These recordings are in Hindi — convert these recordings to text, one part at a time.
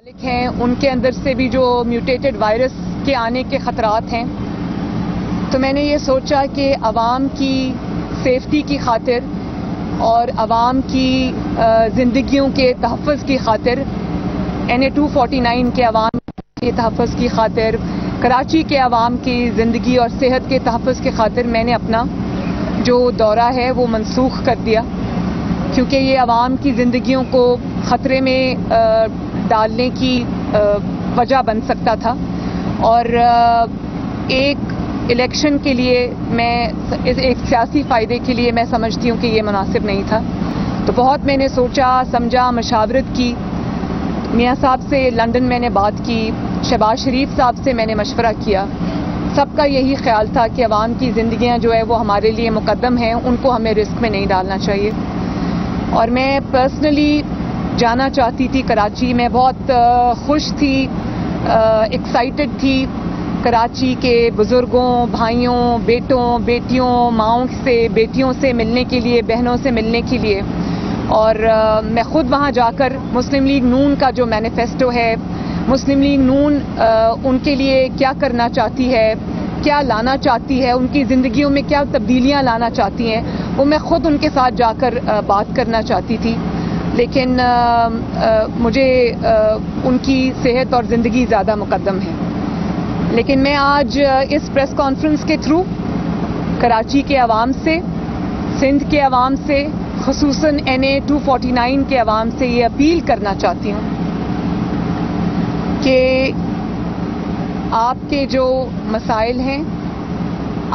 मालिक हैं, उनके अंदर से भी जो म्यूटेटेड वायरस के आने के ख़तरात हैं। तो मैंने ये सोचा कि आवाम की सेफ्टी की खातिर और आवाम की ज़िंदगियों के तहफ़ की खातिर, N A two forty nine के आवाम के तहफ़ की खातिर, कराची के आवाम की ज़िंदगी और सेहत के तहफ़ की खातिर मैंने अपना जो दौरा है वो मनसूख कर दिया। क्योंकि ये आवाम की ज़िंदगियों को ख़तरे में डालने की वजह बन सकता था। और एक इलेक्शन के लिए मैं एक सियासी फ़ायदे के लिए मैं समझती हूँ कि ये मुनासिब नहीं था। तो बहुत मैंने सोचा, समझा, मशावरत की। मियाँ साहब से लंदन मैंने बात की, शहबाज शरीफ साहब से मैंने मशवरा किया। सबका यही ख्याल था कि अवाम की ज़िंदियाँ जो है वो हमारे लिए मुकदम हैं, उनको हमें रिस्क में नहीं डालना चाहिए। और मैं पर्सनली जाना चाहती थी कराची। मैं बहुत खुश थी एक्साइटेड थी कराची के बुज़ुर्गों भाइयों बेटों बेटियों माओं से बेटियों से मिलने के लिए बहनों से मिलने के लिए। और आ, मैं ख़ुद वहाँ जाकर मुस्लिम लीग नून का जो मैनिफेस्टो है मुस्लिम लीग नून आ, उनके लिए क्या करना चाहती है क्या लाना चाहती है उनकी ज़िंदगियों में क्या तब्दीलियाँ लाना चाहती हैं वो मैं ख़ुद उनके साथ जाकर आ, बात करना चाहती थी। लेकिन आ, आ, मुझे आ, उनकी सेहत और ज़िंदगी ज़्यादा मुकदम है। लेकिन मैं आज इस प्रेस कॉन्फ्रेंस के थ्रू कराची के आवाम से सिंध के आवाम से खसूस N A two forty nine के आवाम से ये अपील करना चाहती हूँ कि आपके जो मसाइल हैं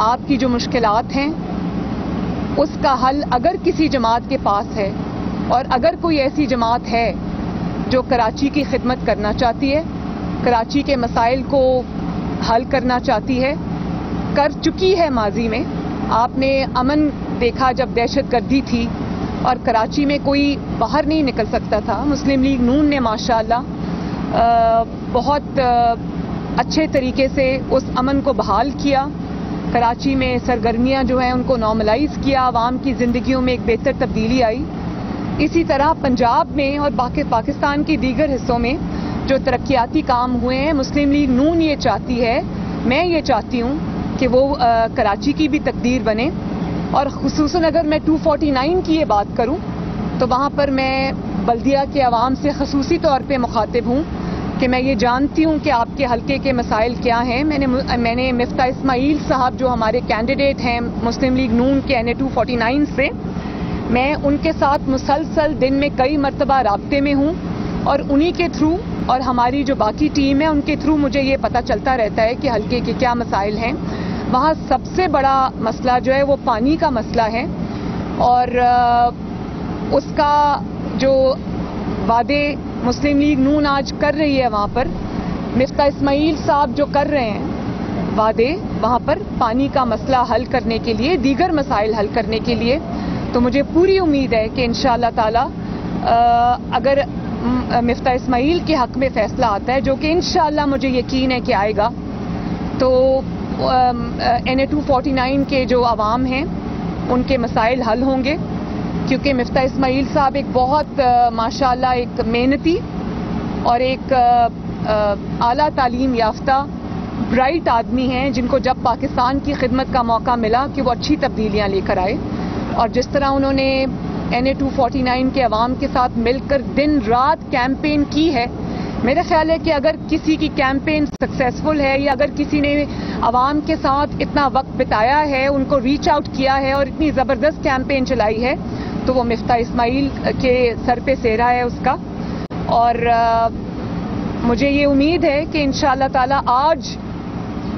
आपकी जो मुश्किलात हैं उसका हल अगर किसी जमात के पास है और अगर कोई ऐसी जमात है जो कराची की खिदमत करना चाहती है कराची के मसाइल को हल करना चाहती है कर चुकी है माजी में। आपने अमन देखा जब दहशत गर्दी थी और कराची में कोई बाहर नहीं निकल सकता था। मुस्लिम लीग नून ने माशाल्लाह बहुत आ, अच्छे तरीके से उस अमन को बहाल किया। कराची में सरगर्मियाँ जो हैं उनको नॉर्मलाइज किया। आवाम की ज़िंदगियों में एक बेहतर तब्दीली आई। इसी तरह पंजाब में और पाकिस्तान के दीगर हिस्सों में जो तरक्याती काम हुए हैं मुस्लिम लीग नून ये चाहती है मैं ये चाहती हूँ कि वो आ, कराची की भी तकदीर बने। और खसूस अगर मैं 249 की ये बात करूँ तो वहाँ पर मैं बल्दिया के आवाम से खसूसी तौर पर मुखातिब हूँ कि मैं ये जानती हूँ कि आपके हल्के के मसाइल क्या हैं। मैंने मैंने मिफ्ता इस्माइल साहब जो हमारे कैंडिडेट हैं मुस्लिम लीग नून के N A two forty nine से मैं उनके साथ मुसलसल दिन में कई मरतबा रबते में हूँ और उन्हीं के थ्रू और हमारी जो बाकी टीम है, उनके थ्रू मुझे ये पता चलता रहता है कि हल्के के क्या मसाइल हैं। वहाँ सबसे बड़ा मसला जो है, वो पानी का मसला है और उसका जो वादे मुस्लिम लीग नून आज कर रही है वहाँ पर मिफ्ता इस्माइल साहब जो कर रहे हैं वादे, वहाँ पर पानी का मसला हल करने के लिए, दीगर मसाइल हल करने के लिए तो मुझे पूरी उम्मीद है कि इन ताला अगर मिफ्ता इस्माइल के हक में फ़ैसला आता है, जो कि इन मुझे यकीन है कि आएगा तो N A two forty nine के जो आवाम हैं, उनके मसाइल हल होंगे, क्योंकि मिफ्ता इस्माइल साहब एक बहुत माशाल्लाह एक मेहनती और एक आला तालीम याफ्ता, ब्राइट आदमी हैं, जिनको जब पाकिस्तान की खिदमत का मौका मिला कि वो अच्छी तब्दीलियाँ लेकर आए और जिस तरह उन्होंने N A two forty nine के अवाम के साथ मिलकर दिन रात कैंपेन की है मेरा ख्याल है कि अगर किसी की कैंपेन सक्सेसफुल है या अगर किसी ने आवाम के साथ इतना वक्त बिताया है उनको रीच आउट किया है और इतनी ज़बरदस्त कैंपेन चलाई है तो वो मिफ्ता इस्माइल के सर पे सेरा है उसका। और आ, मुझे ये उम्मीद है कि इन ताला आज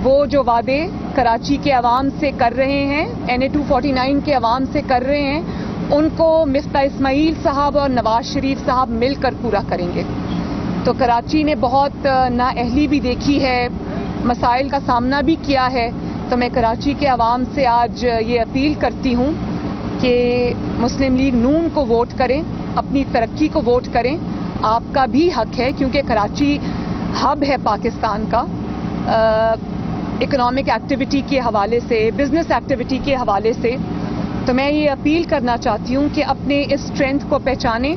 वो जो वादे कराची के अवाम से कर रहे हैं N A two forty nine के अवाम से कर रहे हैं, उनको मिफ्ता इस्माइल साहब और नवाज़ शरीफ साहब मिलकर पूरा करेंगे। तो कराची ने बहुत नाअहली भी देखी है, मसाइल का सामना भी किया है तो मैं कराची के अवाम से आज ये अपील करती हूँ कि मुस्लिम लीग नून को वोट करें, अपनी तरक्की को वोट करें। आपका भी हक है, क्योंकि कराची हब है पाकिस्तान का। इकोनॉमिक एक्टिविटी के हवाले से बिज़नेस एक्टिविटी के हवाले से तो मैं ये अपील करना चाहती हूँ कि अपने इस स्ट्रेंथ को पहचानें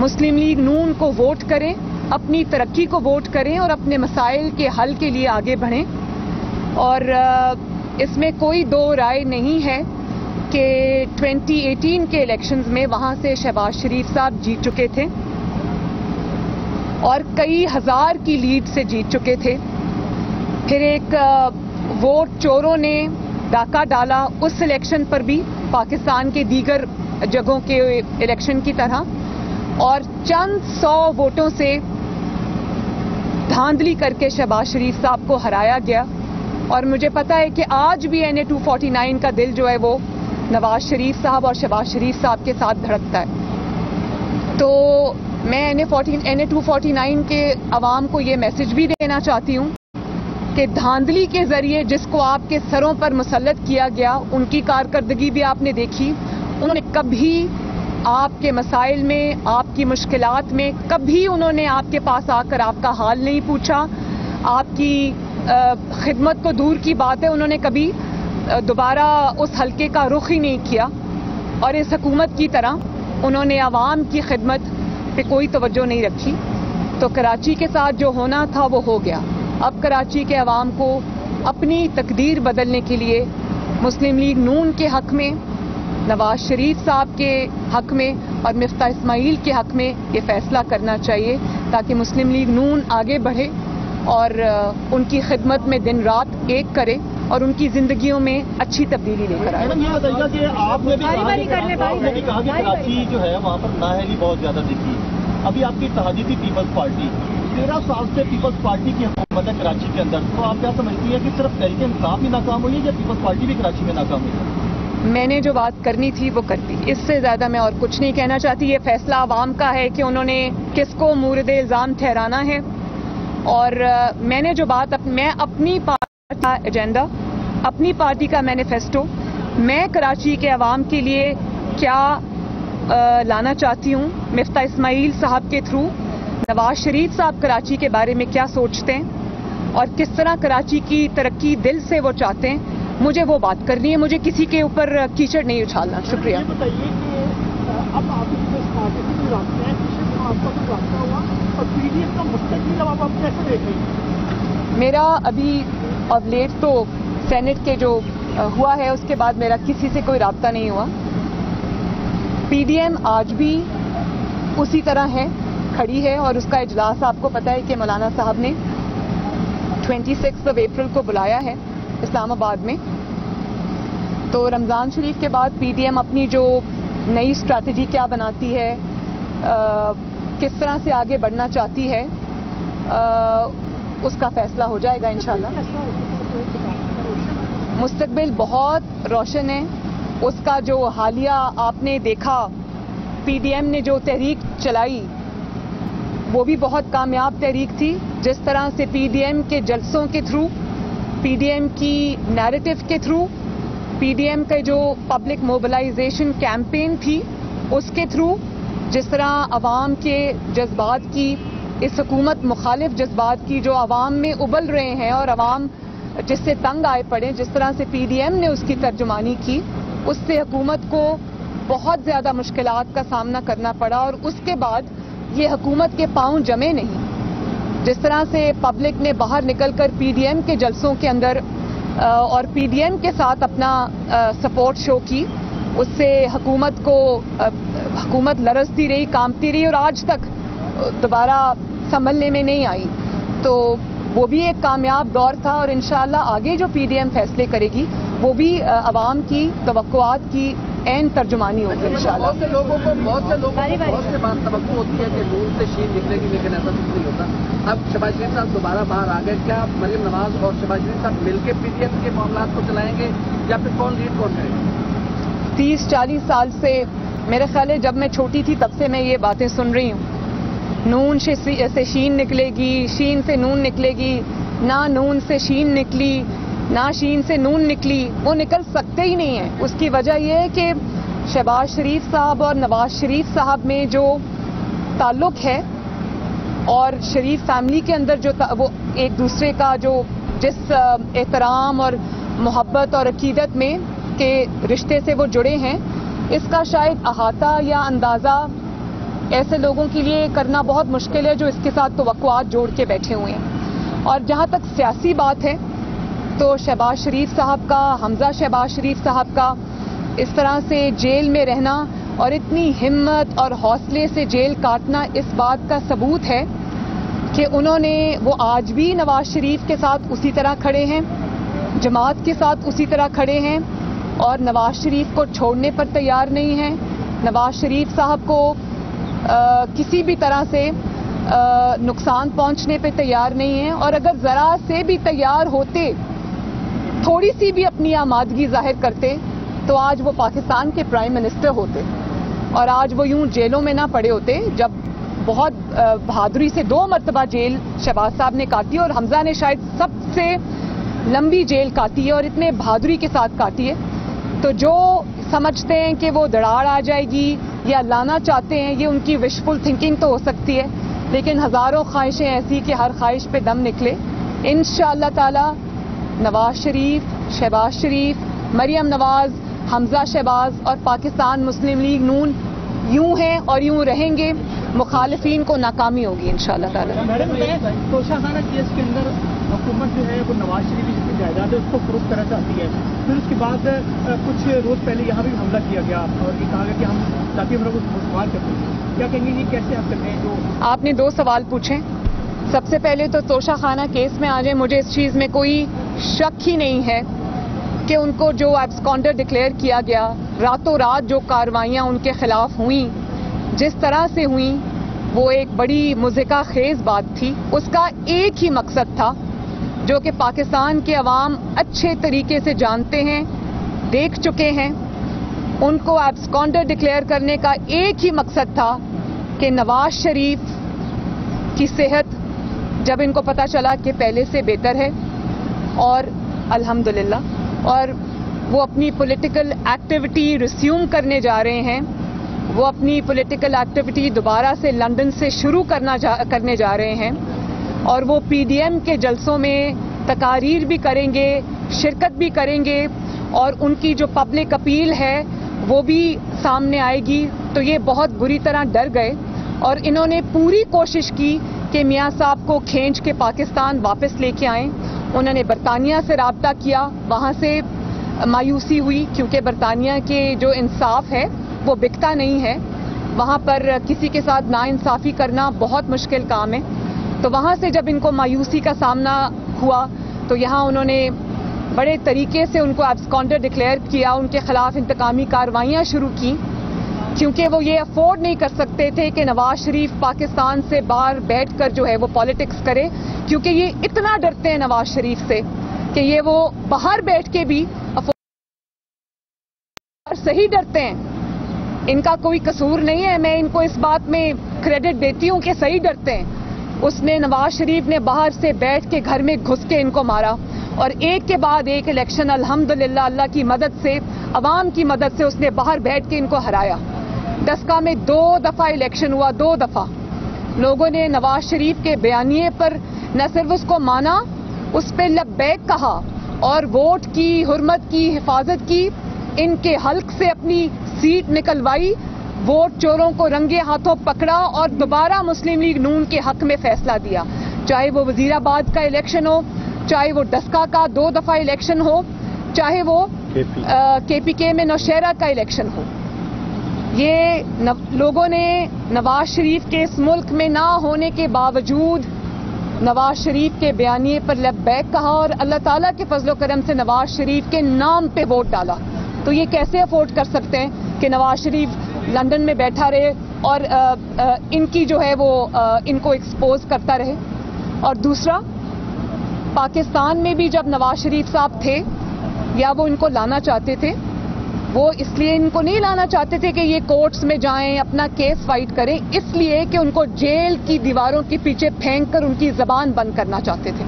मुस्लिम लीग नून को वोट करें, अपनी तरक्की को वोट करें और अपने मसाइल के हल के लिए आगे बढ़ें। और इसमें कोई दो राय नहीं है कि 2018 के इलेक्शंस में वहाँ से शहबाज शरीफ साहब जीत चुके थे और कई हज़ार की लीड से जीत चुके थे। फिर एक वोट चोरों ने डाका डाला उस इलेक्शन पर भी, पाकिस्तान के दीगर जगहों के इलेक्शन की तरह। और चंद सौ वोटों से धांधली करके शहबाज शरीफ साहब को हराया गया। और मुझे पता है कि आज भी N A two forty nine का दिल जो है वो नवाज़ शरीफ साहब और शहबाज शरीफ साहब के साथ धड़कता है। तो मैं N A forty, N A two forty nine के आवाम को ये मैसेज भी देना चाहती हूँ कि धांधली के ज़रिए जिसको आपके सरों पर मुसलत किया गया, उनकी कारकर्दगी भी आपने देखी। उन्होंने कभी आपके मसाइल में, आपकी मुश्किलात में, कभी उन्होंने आपके पास आकर आपका हाल नहीं पूछा। आपकी खिदमत को दूर की बात है उन्होंने कभी दोबारा उस हलके का रुख ही नहीं किया। और इस हकूमत की तरह उन्होंने आवाम की खिदमत पे कोई तवज्जो नहीं रखी। तो कराची के साथ जो होना था, वो हो गया। अब कराची के अवाम को अपनी तकदीर बदलने के लिए मुस्लिम लीग नून के हक में नवाज़ शरीफ साहब के हक में और मिफ्ता इस्माइल के हक में ये फैसला करना चाहिए ताकि मुस्लिम लीग नून आगे बढ़े और उनकी खिदमत में दिन रात एक करे और उनकी जिंदगियों में अच्छी तब्दीली लेकर आए। मैडम ये बताइएगा कि आपने भी कहा कि आपने भी कहा कि कराची जो है वहाँ पर नाहली बहुत ज़्यादा दिखी। अभी आपकी तहादी थी पीपल्स पार्टी तेरह साल से पीपल्स पार्टी की हुकूमत है कराची के अंदर। तो आप क्या समझती हैं कि सिर्फ़ तहरीक इंसाफ ही नाकाम हुई है या पीपल्स पार्टी भी कराची में नाकाम हुई है? मैंने जो बात करनी थी वो कर दी। इससे ज़्यादा मैं और कुछ नहीं कहना चाहती। ये फैसला आवाम का है कि उन्होंने किसको मूरद इल्ज़ाम ठहराना है। और मैंने जो बात अप, मैं अपनी पार्टी का एजेंडा अपनी पार्टी का मैनिफेस्टो मैं कराची के आवाम के लिए क्या आ, लाना चाहती हूँ मिफ्ता इस्माइल साहब के थ्रू नवाज़ शरीफ साहब कराची के बारे में क्या सोचते हैं? और किस तरह कराची की तरक्की दिल से वो चाहते हैं? मुझे वो बात करनी है। मुझे किसी के ऊपर कीचड़ नहीं उछालना। शुक्रिया। देख रही मेरा अभी अब लेट तो सेनेट के जो हुआ है उसके बाद मेरा किसी से कोई रबता नहीं हुआ। पीडीएम आज भी उसी तरह है। खड़ी है और उसका इजलास आपको पता है कि मौलाना साहब ने 26 ऑफ़ अप्रैल को बुलाया है इस्लामाबाद में। तो रमज़ान शरीफ के बाद पीडीएम अपनी जो नई स्ट्रैटेजी क्या बनाती है आ, किस तरह से आगे बढ़ना चाहती है आ, उसका फैसला हो जाएगा इंशाल्लाह। मुस्तकबिल बहुत रोशन है। उसका जो हालिया आपने देखा पीडीएम ने जो तहरीक चलाई वो भी बहुत कामयाब तहरीक थी, जिस तरह से पीडीएम के जलसों के थ्रू पीडीएम की नैरेटिव के थ्रू पीडीएम के जो पब्लिक मोबिलाइजेशन कैंपेन थी, उसके थ्रू, जिस तरह आवाम के जज्बात की, इस हुकूमत मुखालिफ जज्बात की जो आवाम में उबल रहे हैं और आवाम जिससे तंग आए पड़े, जिस तरह से पीडीएम ने उसकी तर्जुमानी की, उससे हुकूमत को बहुत ज़्यादा मुश्किल का सामना करना पड़ा और उसके बाद ये हुकूमत के पाँव जमे नहीं। जिस तरह से पब्लिक ने बाहर निकलकर पीडीएम के जलसों के अंदर और पीडीएम के साथ अपना सपोर्ट शो की, उससे हुकूमत को हुकूमत लरसती रही कामती रही, और आज तक दोबारा संभलने में नहीं आई। तो वो भी एक कामयाब दौर था, और इनशाला आगे जो पीडीएम फैसले करेगी, वो भी आवाम की तो की एन तर्जुमानी होगी इंशाल्लाह बहुत से लोगों को बहुत से लोगों को बहुत से बात तो होती है कि नूर से शीन निकलेगी लेकिन ऐसा कुछ नहीं होता। अब शबाज शरीफ साहब दोबारा बाहर आ गए क्या मरियम नवाज़ और शबाज शरीफ साहब मिलकर पीडीएम के मामला को चलाएँगे या फिर कौन लीड कौन करेगा? तीस चालीस साल से मेरे ख्याल है जब मैं छोटी थी तब से मैं ये बातें सुन रही हूँ। नून से शीन निकलेगी शीन से नून निकलेगी ना नून से शीन निकली ना शीन से नून निकली, वो निकल सकते ही नहीं है। उसकी वजह यह है कि शहबाज शरीफ साहब और नवाज़ शरीफ साहब में जो ताल्लुक है और शरीफ फैमिली के अंदर जो वो एक दूसरे का जो जिस एहतराम और मोहब्बत और अकीदत में के रिश्ते से वो जुड़े हैं, इसका शायद अहाता या अंदाज़ा ऐसे लोगों के लिए करना बहुत मुश्किल है जो इसके साथ तो जोड़ के बैठे हुए हैं। और जहाँ तक सियासी बात है तो शहबाज शरीफ साहब का हमजा शहबाज शरीफ साहब का इस तरह से जेल में रहना और इतनी हिम्मत और हौसले से जेल काटना इस बात का सबूत है कि उन्होंने वो आज भी नवाज़ शरीफ के साथ उसी तरह खड़े हैं जमात के साथ उसी तरह खड़े हैं और नवाज़ शरीफ को छोड़ने पर तैयार नहीं हैं। नवाज़ शरीफ साहब को आ, किसी भी तरह से आ, नुकसान पहुँचने पर तैयार नहीं हैं और अगर ज़रा से भी तैयार होते थोड़ी सी भी अपनी आमादगी ज़ाहिर करते तो आज वो पाकिस्तान के प्राइम मिनिस्टर होते। और आज वो यूँ जेलों में ना पड़े होते, जब बहुत बहादुरी से दो मरतबा जेल शहबाज साहब ने काटी और हमजा ने शायद सबसे लंबी जेल काटी है और इतने बहादुरी के साथ काटी है। तो जो समझते हैं कि वो दराड़ आ जाएगी या लाना चाहते हैं, ये उनकी विशफुल थिंकिंग तो हो सकती है। लेकिन हज़ारों ख्वाहिशें ऐसी कि हर ख्वाहिश पे दम निकले। इन ताला नवाज़ शरीफ शहबाज शरीफ मरियम नवाज़ हमजा शहबाज और पाकिस्तान मुस्लिम लीग नून यूँ हैं और यूँ रहेंगे। मुखालफी को नाकामी होगी इन तोशाखाना केस के अंदर हुकूमत जो है वो नवाज़ शरीफ जिसकी जायदाद है उसको फरोख करना चाहती है। फिर उसके बाद कुछ रोज पहले यहाँ भी हमला किया गया और ये कहा गया कि हम जाती हमला को सवाल करते हैं। क्या कहेंगे ये कैसे आप करते हैं जो आपने दो सवाल पूछे। सबसे पहले तो तोशा खाना केस में आ जाए। मुझे इस चीज़ में कोई शक ही नहीं है कि उनको जो एब्सकॉन्डर डिक्लेयर किया गया रातों रात जो कार्रवाइयाँ उनके खिलाफ हुई, जिस तरह से हुई, वो एक बड़ी मुजिका खेज बात थी। उसका एक ही मकसद था, जो कि पाकिस्तान के अवाम अच्छे तरीके से जानते हैं, देख चुके हैं। उनको एब्सकॉन्डर डिक्लेयर करने का एक ही मकसद था कि नवाज़ शरीफ की सेहत, जब इनको पता चला कि पहले से बेहतर है और अल्हम्दुलिल्लाह और वो अपनी पॉलिटिकल एक्टिविटी रिस्यूम करने जा रहे हैं वो अपनी पॉलिटिकल एक्टिविटी दोबारा से लंदन से शुरू करना जा, करने जा रहे हैं और वो पीडीएम के जलसों में तकारीर भी करेंगे शिरकत भी करेंगे और उनकी जो पब्लिक अपील है वो भी सामने आएगी। तो ये बहुत बुरी तरह डर गए और इन्होंने पूरी कोशिश की कि मियाँ साहब को खींच के पाकिस्तान वापस लेके आएँ उन्होंने बरतानिया से रबता किया, वहाँ से मायूसी हुई, क्योंकि बरतानिया के जो इंसाफ है, वो बिकता नहीं है। वहाँ पर किसी के साथ नाइंसाफ़ी करना बहुत मुश्किल काम है। तो वहाँ से जब इनको मायूसी का सामना हुआ तो यहाँ उन्होंने बड़े तरीके से उनको एब्सकॉन्डर डिक्लेयर किया, उनके खिलाफ इंतकामी कार्रवाइयाँ शुरू की। क्योंकि वो ये अफोर्ड नहीं कर सकते थे कि नवाज़ शरीफ पाकिस्तान से बाहर बैठकर जो है वो पॉलिटिक्स करे, क्योंकि ये इतना डरते हैं नवाज़ शरीफ से कि ये वो बाहर बैठ के भी सही डरते हैं। इनका कोई कसूर नहीं है। मैं इनको इस बात में क्रेडिट देती हूँ कि सही डरते हैं। उसने नवाज़ शरीफ ने बाहर से बैठ के घर में घुस के इनको मारा और एक के बाद एक इलेक्शन अल्हम्दुलिल्लाह, अल्लाह की मदद से अवाम की मदद से उसने बाहर बैठ के इनको हराया। दसका में दो दफ़ा इलेक्शन हुआ दो दफ़ा। लोगों ने नवाज़ शरीफ के बयानिए पर न सिर्फ़ उसको माना उस पर लबैक कहा और वोट की हरमत की हिफाजत की इनके हल्क से अपनी सीट निकलवाई वोट चोरों को रंगे हाथों पकड़ा और दोबारा मुस्लिम लीग नून के हक में फैसला दिया। चाहे वो वजीराबाद का इलेक्शन हो चाहे वो डस्का का दो दफ़ा इलेक्शन हो चाहे वो के पी के में नौशहरा का इलेक्शन हो। ये न, लोगों ने नवाज़ शरीफ के इस मुल्क में ना होने के बावजूद नवाज़ शरीफ के बयानी पर बैक कहा और अल्लाह ताला के फजलो करम से नवाज़ शरीफ के नाम पे वोट डाला। तो ये कैसे अफोर्ड कर सकते हैं कि नवाज़ शरीफ लंदन में बैठा रहे और आ, आ, इनकी जो है वो आ, इनको एक्सपोज करता रहे? और दूसरा पाकिस्तान में भी जब नवाज़ शरीफ साहब थे या वो इनको लाना चाहते थे वो इसलिए इनको नहीं लाना चाहते थे कि ये कोर्ट्स में जाएँ, अपना केस फाइट करें, इसलिए कि उनको जेल की दीवारों के पीछे फेंक कर उनकी जबान बंद करना चाहते थे।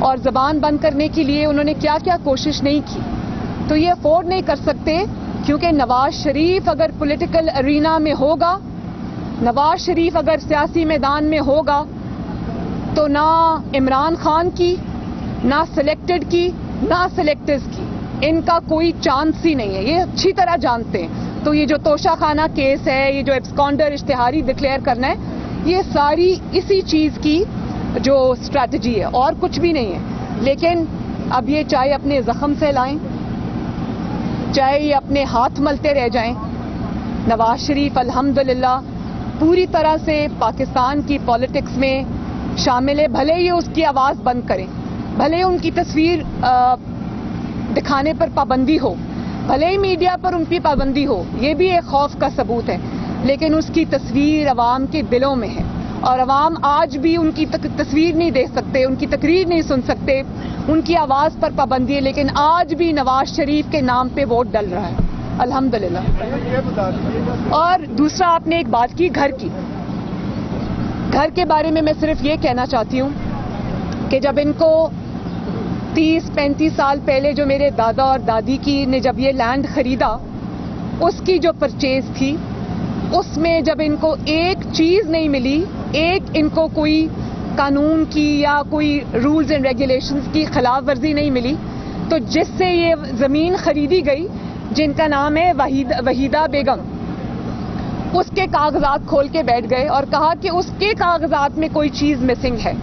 और जबान बंद करने के लिए उन्होंने क्या क्या कोशिश नहीं की। तो ये अफोर्ड नहीं कर सकते, क्योंकि नवाज़ शरीफ अगर पॉलिटिकल अरीना में होगा, नवाज़ शरीफ अगर सियासी मैदान में होगा तो ना इमरान खान की, ना सिलेक्टेड की, ना सिलेक्टर्स की। इनका कोई चांस ही नहीं है। ये अच्छी तरह जानते हैं। तो ये जो तोशाखाना केस है ये जो एब्सकॉन्डर इश्तेहारी डिक्लेयर करना है ये सारी इसी चीज़ की जो स्ट्रैटेजी है और कुछ भी नहीं है। लेकिन अब ये चाहे अपने जख्म से लाएँ चाहे ये अपने हाथ मलते रह जाएँ नवाज़ शरीफ अल्हम्दुलिल्लाह पूरी तरह से पाकिस्तान की पॉलिटिक्स में शामिल है। भले ही उसकी आवाज़ बंद करें भले उनकी तस्वीर आ, दिखाने पर पाबंदी हो, भले ही मीडिया पर उनकी पाबंदी हो, ये भी एक खौफ का सबूत है, लेकिन उसकी तस्वीर अवाम के दिलों में है। और अवाम आज भी उनकी तस्वीर नहीं देख सकते, उनकी तकरीर नहीं सुन सकते, उनकी आवाज़ पर पाबंदी है, लेकिन आज भी नवाज़ शरीफ के नाम पे वोट डल रहा है। अल्हम्दुलिल्लाह। और दूसरा आपने एक बात की, घर की। घर के बारे में मैं सिर्फ़ ये कहना चाहती हूँ कि जब इनको 30-35 साल पहले जो मेरे दादा और दादी की ने जब ये लैंड खरीदा उसकी जो परचेज थी उसमें जब इनको एक चीज़ नहीं मिली एक इनको कोई कानून की या कोई रूल्स एंड रेगुलेशंस की खिलाफ वर्जी नहीं मिली तो जिससे ये ज़मीन खरीदी गई जिनका नाम है वहीद, वहीदा बेगम उसके कागजात खोल के बैठ गए और कहा कि उसके कागजात में कोई चीज़ मिसिंग है।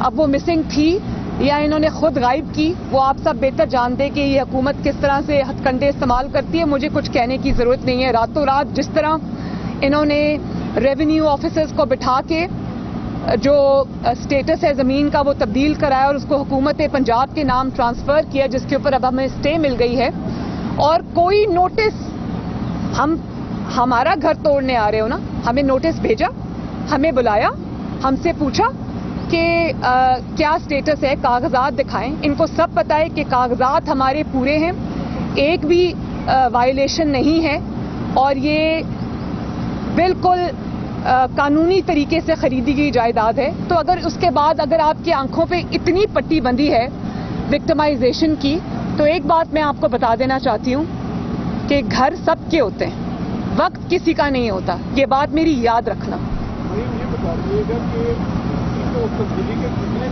अब वो मिसिंग थी या इन्होंने खुद गायब की, वो आप सब बेहतर जानते कि ये हुकूमत किस तरह से हथकंडे इस्तेमाल करती है। मुझे कुछ कहने की ज़रूरत नहीं है। रातों रात जिस तरह इन्होंने रेवेन्यू ऑफिसर्स को बिठा के, जो स्टेटस है ज़मीन का, वो तब्दील कराया और उसको हुकूमत पंजाब के नाम ट्रांसफ़र किया, जिसके ऊपर अब हमें स्टे मिल गई है। और कोई नोटिस हम, हमारा घर तोड़ने आ रहे हो ना? हमें नोटिस भेजा, हमें बुलाया, हमसे पूछा कि क्या स्टेटस है? कागजात दिखाएँ। इनको सब पता है कि कागजात हमारे पूरे हैं। एक भी वायलेशन नहीं है। और ये बिल्कुल आ, कानूनी तरीके से खरीदी गई जायदाद है। तो अगर उसके बाद अगर आपकी आँखों पे इतनी पट्टी बंदी है विक्टमाइजेशन की तो एक बात मैं आपको बता देना चाहती हूँ कि घर सबके होते हैं। वक्त किसी का नहीं होता। ये बात मेरी याद रखना। तो के कितने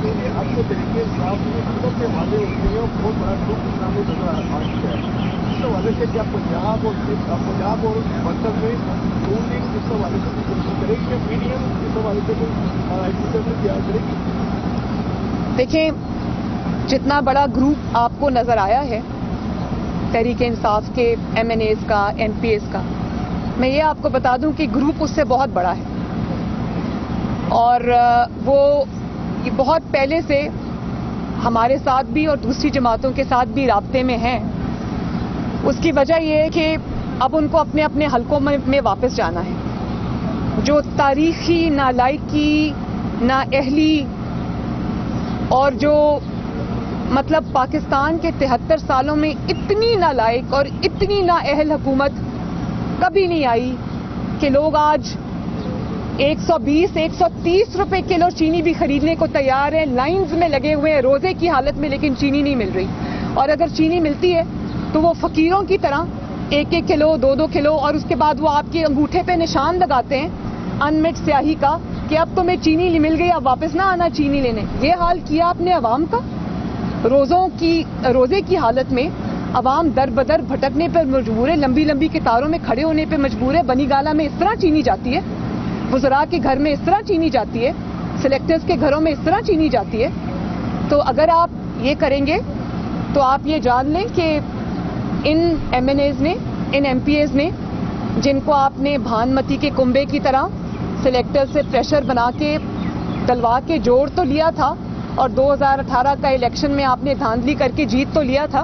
के लिए आपको में के वाले होते हैं बहुत बड़ा ग्रुप नाम नज़र है। इस हवाले से क्या पंजाब और पंजाब और में हवाले से करेगी या इस हवाले से करेगी। देखिए, जितना बड़ा ग्रुप आपको नज़र आया है, तहरीक इंसाफ के एम एन एज का एम का, मैं ये आपको बता दूँ कि ग्रुप उससे बहुत बड़ा है। और वो ये बहुत पहले से हमारे साथ भी और दूसरी जमातों के साथ भी रबते में हैं। उसकी वजह यह है कि अब उनको अपने अपने हलकों में, में वापस जाना है। जो तारीखी नालायकी ना अहली और जो मतलब पाकिस्तान के तिहत्तर सालों में इतनी नालायक और इतनी नाअहल हुकूमत कभी नहीं आई कि लोग आज 120, 130 रुपए किलो चीनी भी खरीदने को तैयार है। लाइंस में लगे हुए हैं रोज़े की हालत में लेकिन चीनी नहीं मिल रही। और अगर चीनी मिलती है तो वो फकीरों की तरह एक एक किलो दो दो किलो और उसके बाद वो आपके अंगूठे पे निशान लगाते हैं अनमिट स्याही का कि अब तुम्हें चीनी मिल गई अब वापस ना आना चीनी लेने। ये हाल किया आपने अवाम का? रोजों की रोज़े की हालत में अवाम दर बदर भटकने पर मजबूर है लंबी लंबी कितारों में खड़े होने पर मजबूर है बनी गाला में इस तरह चीनी जाती है। बुजरा के घर में इस तरह चीनी जाती है सिलेक्टर्स के घरों में इस तरह चीनी जाती है तो अगर आप ये करेंगे तो आप ये जान लें कि इन एम ने, इन एम ने, जिनको आपने भानमती के कुंबे की तरह सिलेक्टर से प्रेशर बना के डलवा के जोड़ तो लिया था, और 2018 का इलेक्शन में आपने धांधली करके जीत तो लिया था,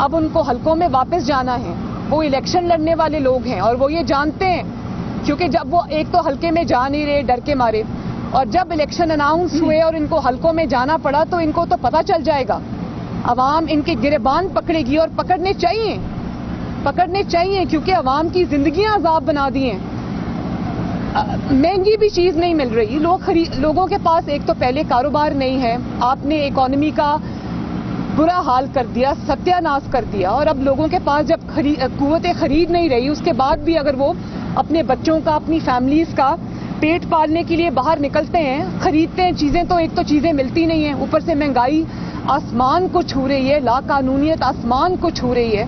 अब उनको हलकों में वापस जाना है। वो इलेक्शन लड़ने वाले लोग हैं, और वो ये जानते हैं क्योंकि जब वो एक तो हल्के में जा नहीं रहे, डर के मारे। और जब इलेक्शन अनाउंस हुए और इनको हल्कों में जाना पड़ा तो इनको तो पता चल जाएगा। अवाम इनके गिरबान पकड़ेगी और पकड़ने चाहिए। पकड़ने चाहिए, क्योंकि अवाम की जिंदगियाँ अजाब बना दी हैं। महँगी भी चीज़ नहीं मिल रही। लोग खरीद लोगों के पास एक तो पहले कारोबार नहीं है। आपने इकोनॉमी का बुरा हाल कर दिया, सत्यानाश कर दिया। और अब लोगों के पास जब खरीद कुतें खरीद नहीं रही, उसके बाद भी अगर वो अपने बच्चों का, अपनी फैमिलीज़ का पेट पालने के लिए बाहर निकलते हैं, खरीदते हैं चीज़ें तो एक तो चीज़ें मिलती नहीं हैं। ऊपर से महँगाई आसमान को छू रही है ला कानूनियत आसमान को छू रही है।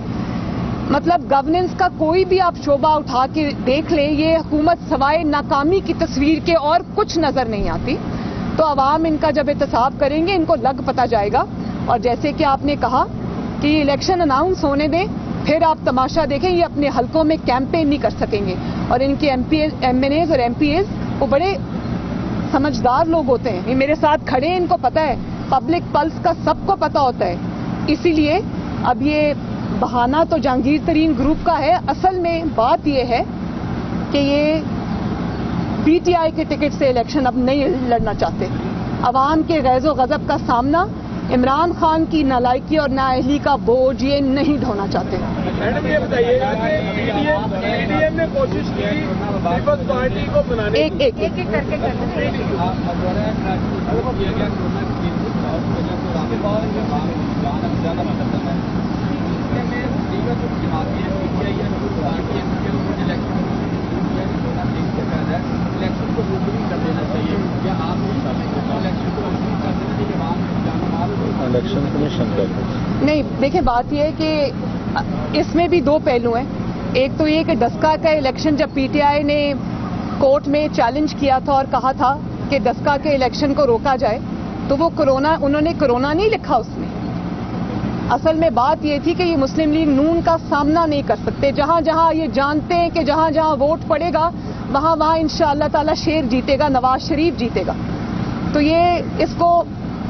मतलब गवर्नेंस का कोई भी आप शोबा उठा के देख लें, ये हुकूमत सवाए नाकामी की तस्वीर के और कुछ नज़र नहीं आती। तो आवाम इनका जब एहतसाब करेंगे, इनको लग पता जाएगा। और जैसे कि आपने कहा कि इलेक्शन अनाउंस होने दें फिर आप तमाशा देखें, ये अपने हलकों में कैंपेन नहीं कर सकेंगे। और इनके एम पी और एमपीएस वो बड़े समझदार लोग होते हैं। ये मेरे साथ खड़े हैं, इनको पता है। पब्लिक पल्स का सबको पता होता है। इसीलिए अब ये बहाना तो जहांगीर तरीन ग्रुप का है। असल में बात ये है कि ये पीटीआई के टिकट से इलेक्शन अब नहीं लड़ना चाहते। अवाम के गैज़ो गजब का सामना इमरान खान की नालायकी और नाअहली का बोझ ये नहीं ढोना चाहते। मैडम ये बताइएगा कि पीडीएम पीडीएम ने कोशिश की पीपल्स पार्टी को बनाने एक एक एक। एक करके करते हैं। इलेक्शन को कर देना चाहिए या आप इलेक्शन को मुलतवी कर देने के बाद जाना माल इलेक्शन कमीशन नहीं, देखिए, बात यह है कि इसमें भी दो पहलू हैं। एक तो ये कि डस्का का इलेक्शन जब पीटीआई ने कोर्ट में चैलेंज किया था और कहा था कि डस्का के इलेक्शन को रोका जाए तो वो कोरोना, उन्होंने कोरोना नहीं लिखा उसमें। असल में बात ये थी कि ये मुस्लिम लीग नून का सामना नहीं कर सकते। जहाँ जहाँ ये जानते हैं कि जहाँ जहाँ वोट पड़ेगा वहाँ वहाँ इंशाअल्लाह ताला शेर जीतेगा, नवाज़ शरीफ जीतेगा। तो ये, इसको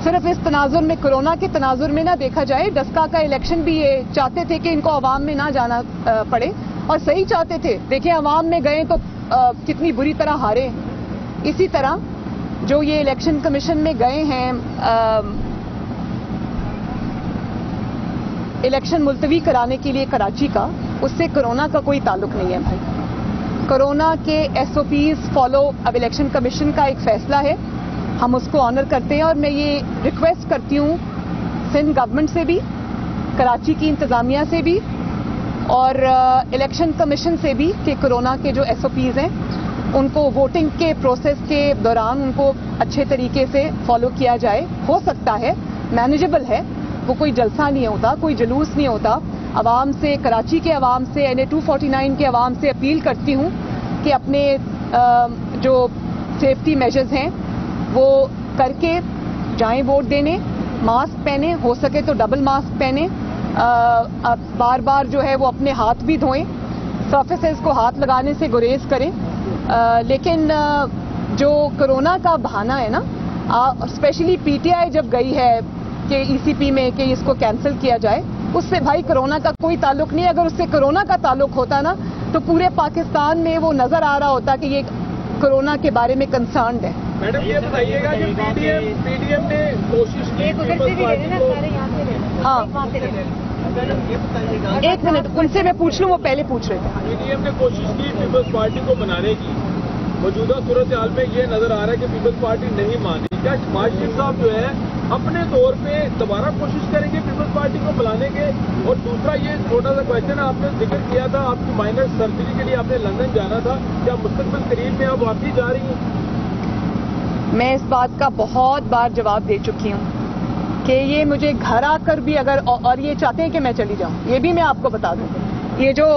सिर्फ़ इस तनाजुर में, कोरोना के तनाजुर में ना देखा जाए, डस्का का इलेक्शन भी ये चाहते थे कि इनको अवाम में ना जाना पड़े। और सही चाहते थे। देखिए अवाम में गए तो कितनी बुरी तरह हारे इसी तरह, जो ये इलेक्शन कमीशन में गए हैं इलेक्शन मुलतवी कराने के लिए कराची का, उससे कोरोना का कोई ताल्लुक नहीं है भाई। कोरोना के एसओपीज फॉलो अब इलेक्शन कमीशन का एक फैसला है। हम उसको ऑनर करते हैं और मैं ये रिक्वेस्ट करती हूँ सिंध गवर्नमेंट से भी कराची की इंतज़ामिया से भी और इलेक्शन कमीशन से भी कि कोरोना के जो एसओपीज हैं उनको वोटिंग के प्रोसेस के दौरान उनको अच्छे तरीके से फॉलो किया जाए। हो सकता है मैनेजेबल है वो कोई जलसा नहीं होता कोई जुलूस नहीं होता। आवाम से कराची के आवाम से N A two forty nine के आवाम से अपील करती हूँ कि अपने अ, जो सेफ्टी मेजर्स हैं वो करके जाएँ वोट देने मास्क पहने हो सके तो डबल मास्क पहने बार बार जो है वो अपने हाथ भी धोएँ सर्फेसेस को हाथ लगाने से गुरेज करें। अ, लेकिन अ, जो कोरोना का बहाना है ना स्पेशली पीटीआई जब गई है कि ईसीपी में कि इसको कैंसिल किया जाए उससे भाई कोरोना का कोई ताल्लुक नहीं अगर उससे कोरोना का ताल्लुक होता ना तो पूरे पाकिस्तान में वो नज़र आ रहा होता कि ये कोरोना के बारे में कंसर्न है। मैडम ये बताइएगा कि पीडीएम पीडीएम ने कोशिश की एक उधर से भी ले पार्टी सारे यहाँ से ले हाँ। एक मिनट उनसे मैं पूछ लूँ वो पहले पूछ रहे थे। पीडीएम ने कोशिश की पीपल्स पार्टी को बनाने की। मौजूदा सूरत हाल में ये नज़र आ रहा है कि पीपल्स पार्टी नहीं मानी। क्या शहबाज शरीफ साहब जो है अपने तौर पे दोबारा कोशिश करेंगे पीपल्स पार्टी को बुलाने के? और दूसरा ये छोटा सा क्वेश्चन है आपने ज़िक्र किया था आपकी माइनर सर्जरी के लिए आपने लंदन जाना था। क्या मुस्तकबिल करीब में आप वापसी जा रही हैं? मैं इस बात का बहुत बार जवाब दे चुकी हूँ कि ये मुझे घर आकर भी अगर और ये चाहते हैं कि मैं चली जाऊँ, ये भी मैं आपको बता दूँ। ये जो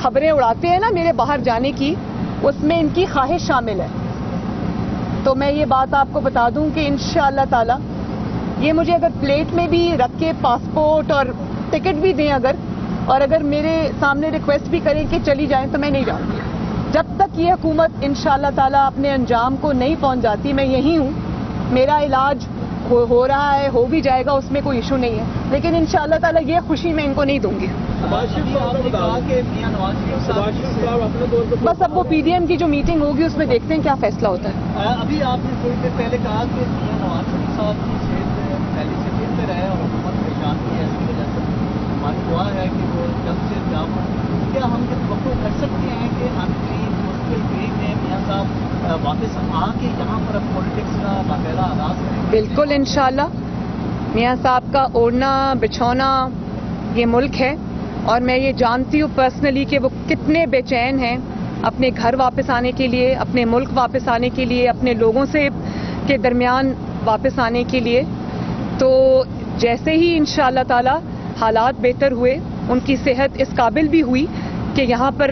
खबरें उड़ाते हैं ना मेरे बाहर जाने की, उसमें इनकी ख्वाहिश शामिल है। तो मैं ये बात आपको बता दूँ कि इन ताला, ये मुझे अगर प्लेट में भी रख के पासपोर्ट और टिकट भी दें अगर, और अगर मेरे सामने रिक्वेस्ट भी करें कि चली जाएँ तो मैं नहीं जाऊँगी। जब तक ये हुकूमत इन ताला अपने अंजाम को नहीं पहुँच जाती मैं यही हूँ। मेरा इलाज हो, हो रहा है हो भी जाएगा उसमें कोई इशू नहीं है। लेकिन इन ताला ये खुशी मैं इनको नहीं दूँगी। बस अब वो पीडीएम की जो मीटिंग होगी उसमें देखते हैं क्या फैसला होता है। अभी आपने थोड़ी देर पहले कहा कि नवाज़ शरीफ साहब की सेहत पहले से बेहतर है और हुकूमत परेशान है। दुआ है कि वो जल्द से जल्द क्या हम ये तो कर सकते हैं कि की मुश्किल घड़ी में मियाँ साहब वापस आके यहाँ पर अब पॉलिटिक्स का बाकायदा आगाज़ करेंगे बिल्कुल, इंशाल्लाह। मियाँ साहब का ओढ़ना, बिछौना ये मुल्क है। और मैं ये जानती हूँ पर्सनली कि वो कितने बेचैन हैं अपने घर वापस आने के लिए, अपने मुल्क वापस आने के लिए, अपने लोगों से के दरमियान वापस आने के लिए। तो जैसे ही इन ताला हालात बेहतर हुए, उनकी सेहत इस काबिल भी हुई कि यहाँ पर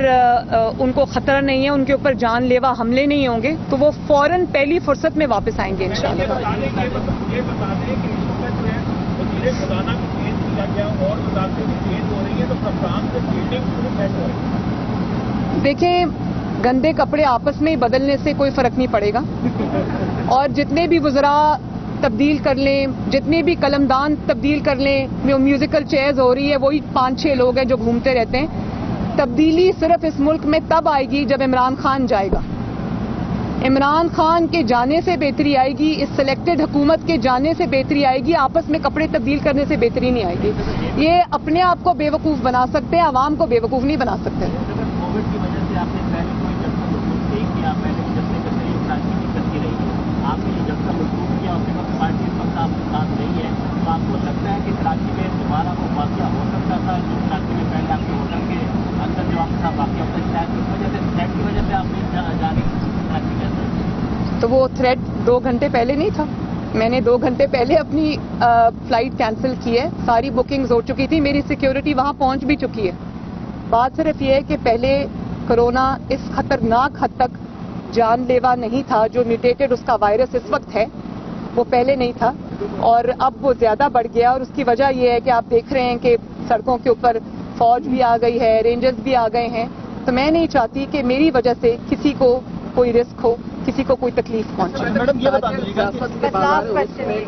उनको खतरा नहीं है, उनके ऊपर जानलेवा हमले नहीं होंगे तो वो फ़ौरन पहली फुर्सत में वापस आएँगे इन बता दें बता ये बता दें कि इस वक्त जो है वज़ीर खजाना भी चेंज किया गया और वजारतें भी चेंज हो रही है तो कप्तान से मीटिंग शुरू कैसे हो रही है देखें गंदे कपड़े आपस में बदलने से कोई फ़र्क नहीं पड़ेगा। और जितने भी वजरा तब्दील कर लें, जितने भी कलमदान तब्दील कर लें म्यूजिकल चेयर्स हो रही है, वही पाँच छः लोग हैं जो घूमते रहते हैं। तब्दीली सिर्फ़ इस मुल्क में तब आएगी जब इमरान खान जाएगा। इमरान खान के जाने से बेहतरी आएगी, इस सिलेक्टेड हुकूमत के जाने से बेहतरी आएगी, आपस में कपड़े तब्दील करने से बेहतरी नहीं आएगी। ये अपने आप को बेवकूफ़ बना सकते हैं, आवाम को बेवकूफ़ नहीं बना सकते अगर कोविड की वजह से आपने पहले कोई जलसा मज़बूत नहीं किया पहले भी जलसे करते ही राजनीति करती रही है आपने ये जलसा मज़बूत किया और पीपल्स पार्टी इस वक्त आपके साथ नहीं है तो आपको लगता है कि कराची में दोबारा वो वाक्य हो सकता था जो कराची में पहले आपके होटल के अंदर जो आपके साथ वाक्य होता है शायद इस वजह से थ्रेट की वजह से आप नहीं जा- जाने की कराची के अंदर तो वो थ्रेट दो घंटे पहले नहीं था। मैंने दो घंटे पहले अपनी फ़्लाइट कैंसिल की है। सारी बुकिंग्स हो चुकी थी। मेरी सिक्योरिटी वहाँ पहुँच भी चुकी है। बात सिर्फ़ ये है कि पहले कोरोना इस खतरनाक हद तक जानलेवा नहीं था। जो म्यूटेटेड उसका वायरस इस वक्त है, वो पहले नहीं था। और अब वो ज़्यादा बढ़ गया और उसकी वजह ये है कि आप देख रहे हैं कि सड़कों के ऊपर फौज भी आ गई है रेंजर्स भी आ गए हैं। तो मैं नहीं चाहती कि मेरी वजह से किसी को कोई रिस्क हो। किसी को कोई तकलीफ़ पहुँचे। मैडम ये बता दीजिएगा कि सियासत के बाज़ार उसमें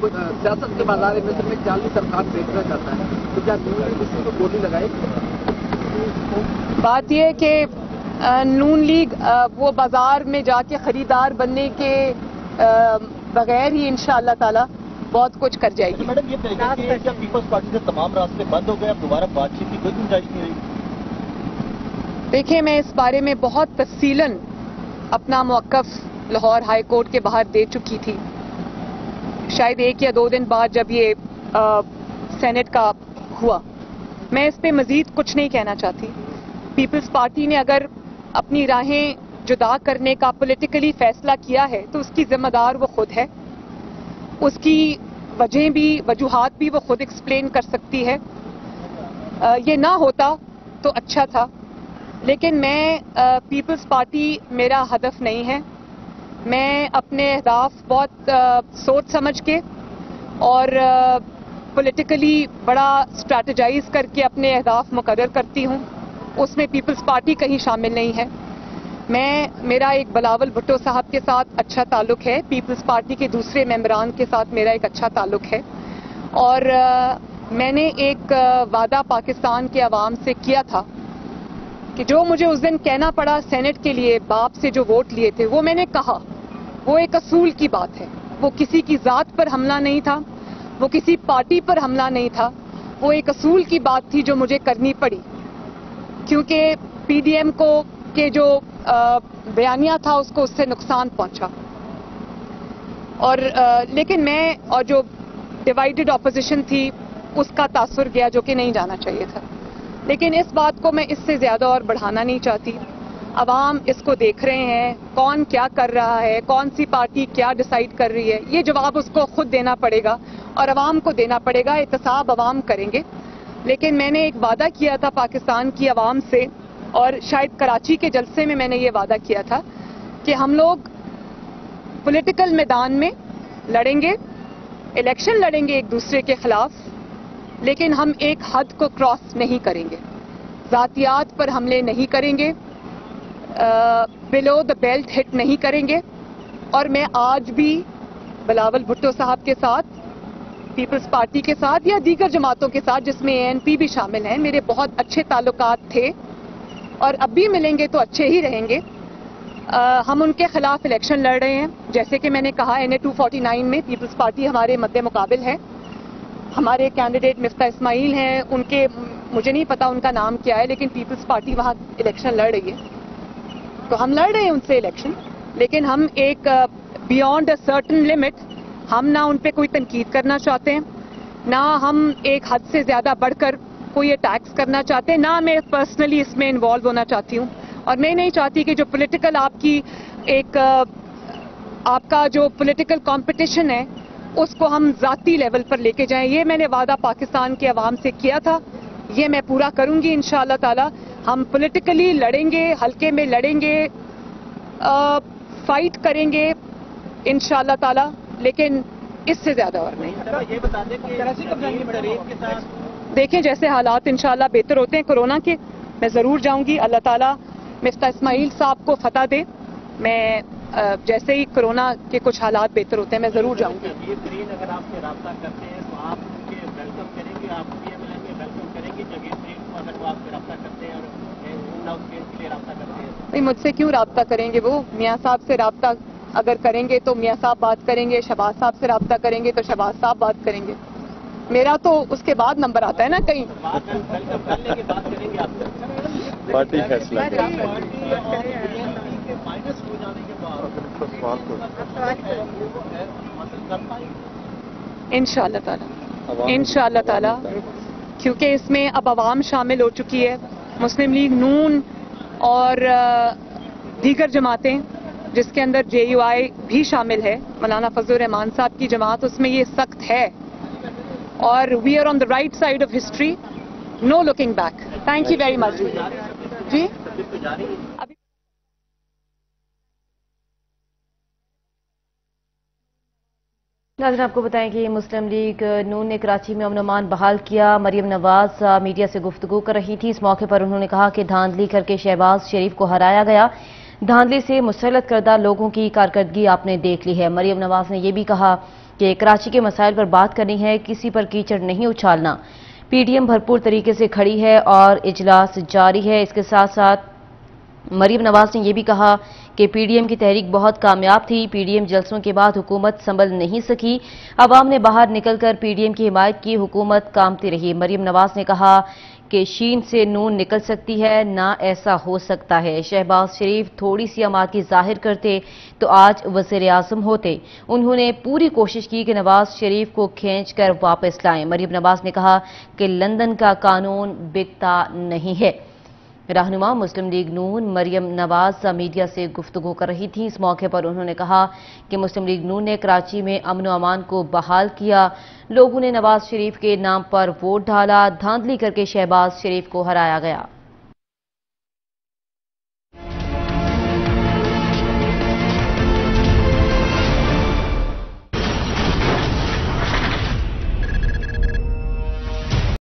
सियासत के बाज़ार है मिस्र में जाली सरकार बेचना चाहता है तो क्या नून लीग उसी को गोली लगाएगी बात यह है कि नून लीग वो बाज़ार में जाके खरीदार बनने के बगैर ही इंशाअल्लाह ताला बहुत कुछ कर जाएगी। मैडम ये कि क्या पीपल्स पार्टी से तमाम रास्ते बंद हो गए अब दोबारा बातचीत की कोई गुंजाइश नहीं रही? देखिए मैं इस बारे में बहुत तफसीलन अपना मौकफ लाहौर हाई कोर्ट के बाहर दे चुकी थी। शायद एक या दो दिन बाद जब ये अ, सेनेट का हुआ। मैं इस पर मजीद कुछ नहीं कहना चाहती। पीपल्स पार्टी ने अगर अपनी राहें जुदा करने का पॉलिटिकली फैसला किया है तो उसकी जिम्मेदार वो खुद है। उसकी वजह भी वजूहत भी वो खुद एक्सप्लेन कर सकती है। अ, ये ना होता तो अच्छा था। लेकिन मैं पीपल्स पार्टी मेरा हदफ नहीं है। मैं अपने अहदाफ बहुत अ, सोच समझ के और पॉलिटिकली बड़ा स्ट्रैटेजाइज करके अपने अहदाफ मुकर करती हूँ। उसमें पीपल्स पार्टी कहीं शामिल नहीं है। मैं मेरा एक बलावल भुट्टो साहब के साथ अच्छा ताल्लुक है। पीपल्स पार्टी के दूसरे मेंबरान के साथ मेरा एक अच्छा ताल्लुक है। और अ, मैंने एक वादा पाकिस्तान के अवाम से किया था। कि जो मुझे उस दिन कहना पड़ा सेनेट के लिए बाप से जो वोट लिए थे वो मैंने कहा। वो एक असूल की बात है। वो किसी की जात पर हमला नहीं था वो किसी पार्टी पर हमला नहीं था। वो एक असूल की बात थी जो मुझे करनी पड़ी। क्योंकि पीडीएम को के जो बयानिया था उसको उससे नुकसान पहुँचा। और अ, लेकिन मैं और जो डिवाइडेड ऑपोजिशन थी उसका तासुर गया जो कि नहीं जाना चाहिए था। लेकिन इस बात को मैं इससे ज़्यादा और बढ़ाना नहीं चाहती। आवाम इसको देख रहे हैं, कौन क्या कर रहा है, कौन सी पार्टी क्या डिसाइड कर रही है, ये जवाब उसको खुद देना पड़ेगा और आवाम को देना पड़ेगा, एहतसाब आवाम करेंगे। लेकिन मैंने एक वादा किया था पाकिस्तान की आवाम से और शायद कराची के जलसे में मैंने ये वादा किया था कि हम लोग पॉलिटिकल मैदान में लड़ेंगे इलेक्शन लड़ेंगे एक दूसरे के खिलाफ लेकिन हम एक हद को क्रॉस नहीं करेंगे। जातियात पर हमले नहीं करेंगे। बिलो द बेल्ट हिट नहीं करेंगे। और मैं आज भी बिलावल भुट्टो साहब के साथ पीपल्स पार्टी के साथ या दीगर जमातों के साथ जिसमें एएनपी भी शामिल हैं मेरे बहुत अच्छे ताल्लुकात थे। और अब भी मिलेंगे तो अच्छे ही रहेंगे। अ, हम उनके खिलाफ इलेक्शन लड़ रहे हैं। जैसे कि मैंने कहा एन ए में पीपल्स पार्टी हमारे मद्दे मुकाबल है। हमारे कैंडिडेट मिफ्ता इस्माइल हैं, उनके, मुझे नहीं पता उनका नाम क्या है, लेकिन पीपल्स पार्टी वहाँ इलेक्शन लड़ रही है। तो हम लड़ रहे हैं उनसे इलेक्शन लेकिन हम एक बियॉन्ड अ सर्टन लिमिट हम ना उन पर कोई तनकीद करना चाहते हैं, ना हम एक हद से ज़्यादा बढ़कर कोई अटैक्स करना चाहते हैं, ना मैं पर्सनली इसमें इन्वॉल्व होना चाहती हूँ। और मैं नहीं चाहती कि जो पॉलिटिकल आपकी एक आपका जो पॉलिटिकल कंपटीशन है उसको हम जाती लेवल पर लेके जाएँ। ये मैंने वादा पाकिस्तान के अवाम से किया था। ये मैं पूरा करूँगी इन ताला। हम पॉलिटिकली लड़ेंगे हल्के में लड़ेंगे आ, फाइट करेंगे इन ताला। लेकिन इससे ज़्यादा और नहीं। साथ? देखें जैसे हालात इंशाल्लाह बेहतर होते हैं कोरोना के। मैं ज़रूर जाऊँगी। अल्लाह ताला मिफ्ता इस्माइल साहब को फतह दे। मैं जैसे ही कोरोना के कुछ हालात बेहतर होते हैं मैं ज़रूर जाऊँगी ये अगर आपसे रब्ता करते हैं तो आप उनके वेलकम करेंगे आप वेलकम करेंगे जगह तरीन को अगर वो आपसे रब्ता करते हैं और इन केस के लिए रब्ता करते हैं। भाई मुझसे क्यों रबता करेंगे वो? मियाँ साहब से रबता अगर करेंगे तो मियाँ साहब बात करेंगे शहबाज साहब से रबता करेंगे तो शहबाज साहब बात करेंगे। मेरा तो उसके बाद नंबर आता है ना कहीं। बात वेलकम करने की बात करेंगे पार्टी फैसला पार्टी और BNP के माइनस हो जाने के बाद हासिल कर पाएँगे इन ताला। इन ताला। क्योंकि इसमें अब आवाम शामिल हो चुकी है। मुस्लिम लीग नून और दीगर जमातें जिसके अंदर जे यू आई भी शामिल है। मौलाना फजल रहमान साहब की जमात उसमें ये सख्त है। और we are on the right side of history no looking back thank you very much जी। अभी नाज़रीन, आपको बताएँ कि मुस्लिम लीग नून ने कराची में अमन बहाल किया। मरियम नवाज़ मीडिया से गुफ्तगू कर रही थी। इस मौके पर उन्होंने कहा कि धांधली करके शहबाज शरीफ को हराया गया। धांधली से मुसलत करदा लोगों की कारकर्दगी आपने देख ली है। मरियम नवाज़ ने यह भी कहा कि कराची के मसाइल पर बात करनी है, किसी पर कीचड़ नहीं उछालना। पीडीएम भरपूर तरीके से खड़ी है और इजलास जारी है। इसके साथ साथ मरीम नवाज़ ने यह भी कहा कि पीडीएम की तहरीक बहुत कामयाब थी। पीडीएम जलसों के बाद हुकूमत संभल नहीं सकी। अवाम ने बाहर निकलकर पीडीएम की हिमायत की। हुकूमत कामती रही। मरीम नवाज़ ने कहा कि शीन से नून निकल सकती है, ना ऐसा हो सकता है। शहबाज शरीफ थोड़ी सी अमादगी ज़ाहिर करते तो आज वज़ीर आज़म होते। उन्होंने पूरी कोशिश की कि नवाज़ शरीफ को खींच कर वापस लाएँ। मरीम नवाज़ ने कहा कि लंदन का कानून बिकता नहीं है। रहनुमा मुस्लिम लीग नून मरियम नवाज़ मीडिया से गुफ्तु कर रही थी। इस मौके पर उन्होंने कहा कि मुस्लिम लीग नून ने कराची में अमन अमान को बहाल किया। लोगों ने नवाज़ शरीफ के नाम पर वोट डाला। धांधली करके शहबाज शरीफ को हराया गया।